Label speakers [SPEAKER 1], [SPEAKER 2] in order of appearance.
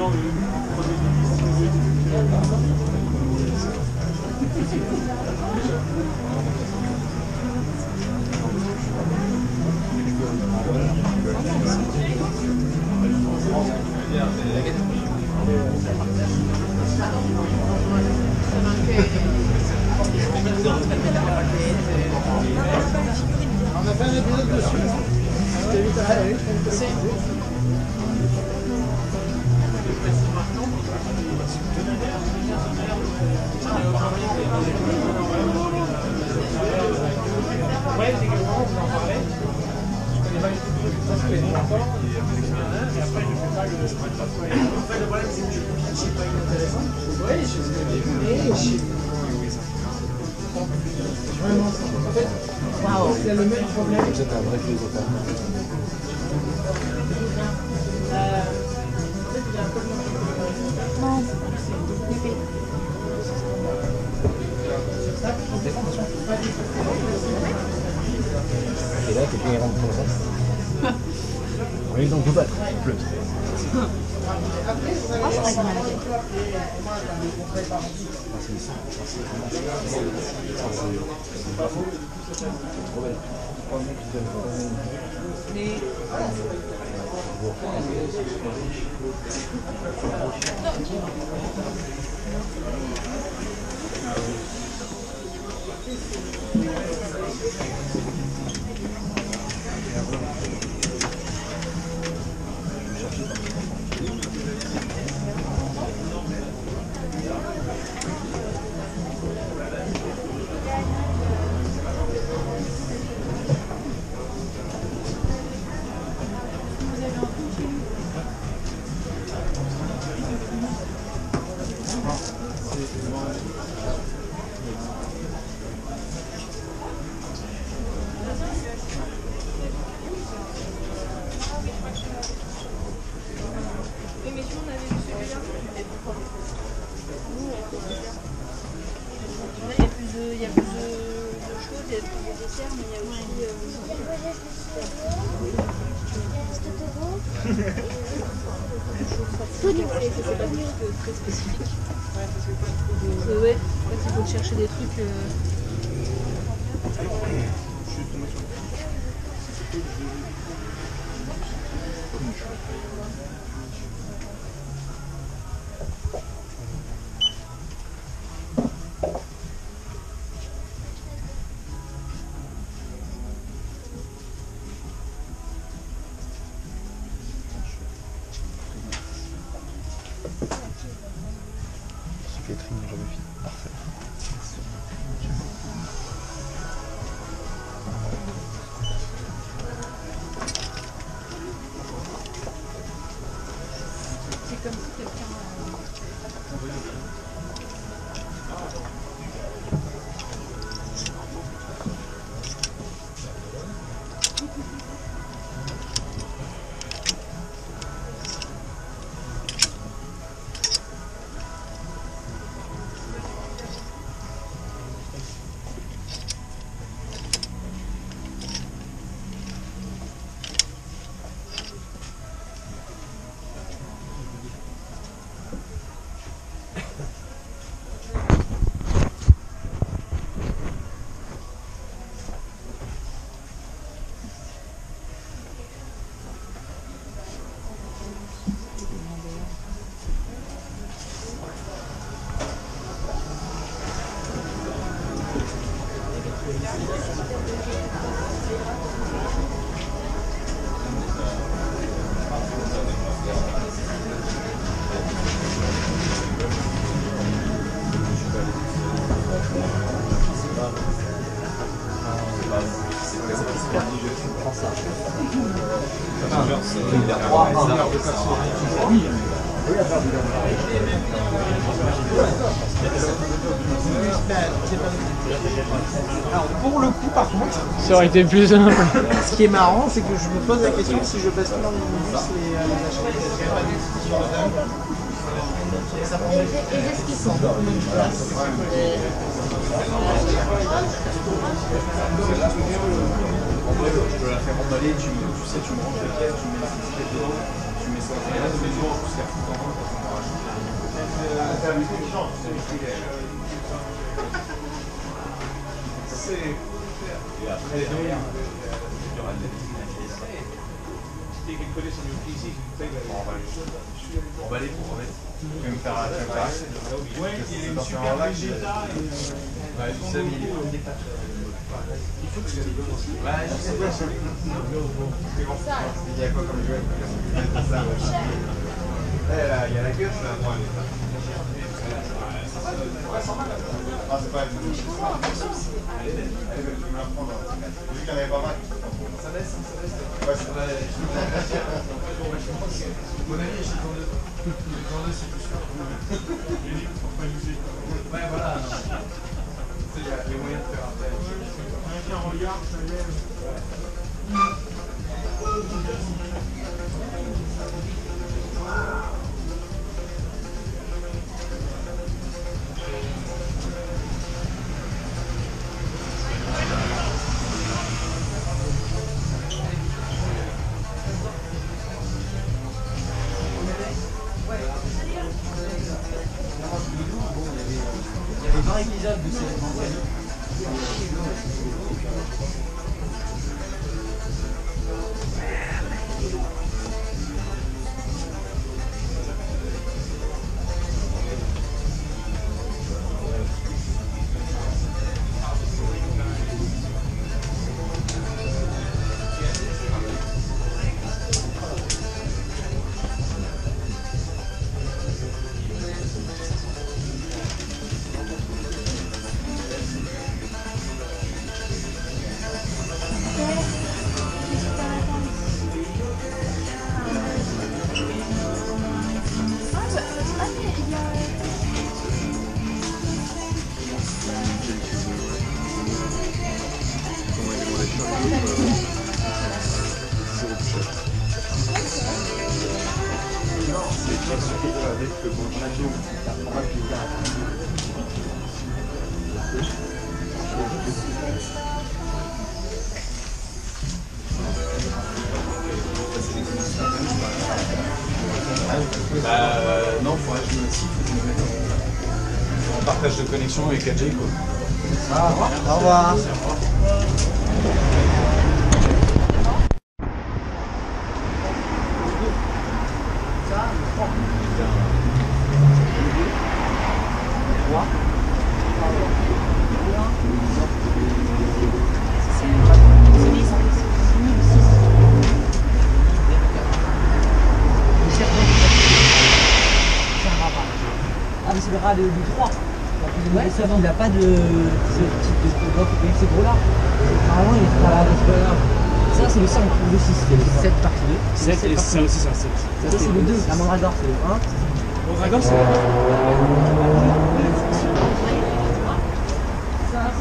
[SPEAKER 1] On
[SPEAKER 2] le c'est. Oui. Vraiment, y a le même problème.
[SPEAKER 3] Un vrai philosophe. Et là, reste. Oui, donc vous battre. Il pleut.
[SPEAKER 4] Moi, je crois qu'on a la
[SPEAKER 5] C'est pas très spécifiques. Euh, ouais, en fait, il faut chercher des trucs. euh,
[SPEAKER 3] Catherine, j'avais fini. Parfait.
[SPEAKER 1] Alors pour le coup par contre,
[SPEAKER 2] Ça aurait été plus simple.
[SPEAKER 1] ce qui est marrant c'est que je me pose la question si je bascule en minibus les, euh, les En je peux la faire emballer, tu, sais, tu me tu mets dedans, tu mets ça et là tous les jours jusqu'à tout en main quand on arrache. Et après, derrière, il y aura de
[SPEAKER 6] on that.
[SPEAKER 1] emballer pour faire un tu veux me faire un-
[SPEAKER 6] Ouais, il y a une super euh,
[SPEAKER 1] Ouais, il est.
[SPEAKER 6] il faut que je
[SPEAKER 1] je sais pas. Il y a quoi comme C'est il y a la queue, là. Ah, c'est pas me la. Vu qu'il y en avait pas mal. Ça laisse, ça. Ouais, c'est vrai. Mon ami, j'ai tourné, c'est tout sûr.
[SPEAKER 6] Avec un regard,
[SPEAKER 1] connexion avec AJ quoi.
[SPEAKER 7] Au revoir.
[SPEAKER 8] Ah mais c'est le rat de- du 3. Ouais, ça il n'a pas de ce type de avec ces gros là. Normalement il est pas là, c'est pas grave. Ça c'est le 5 ou le 6, c'est le 7 partie 2.
[SPEAKER 3] 7 et ça aussi c'est un 7.
[SPEAKER 8] Ça c'est le 2, la mandragore c'est le 1.
[SPEAKER 3] Bon, Dragon, c'est.
[SPEAKER 1] Ah,